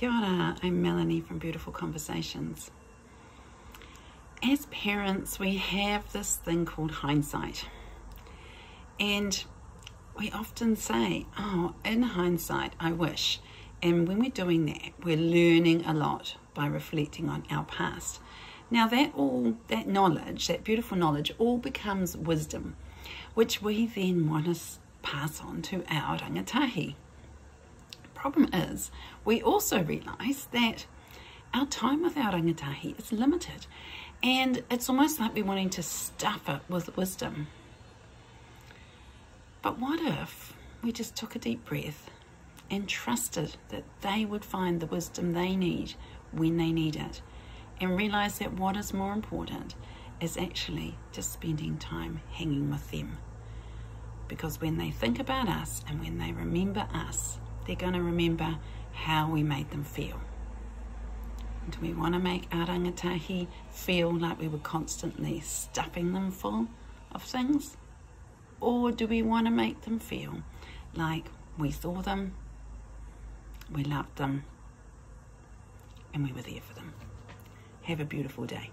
Kia ora, I'm Melanie from Beautiful Conversations. As parents, we have this thing called hindsight. And we often say, oh, in hindsight, I wish. And when we're doing that, we're learning a lot by reflecting on our past. Now that all, that knowledge, that beautiful knowledge, all becomes wisdom, which we then want to pass on to our rangatahi problem is, we also realise that our time with our rangatahi is limited and it's almost like we're wanting to stuff it with wisdom. But what if we just took a deep breath and trusted that they would find the wisdom they need when they need it and realise that what is more important is actually just spending time hanging with them. Because when they think about us and when they remember us, they're going to remember how we made them feel. Do we want to make our rangatahi feel like we were constantly stuffing them full of things? Or do we want to make them feel like we saw them, we loved them, and we were there for them? Have a beautiful day.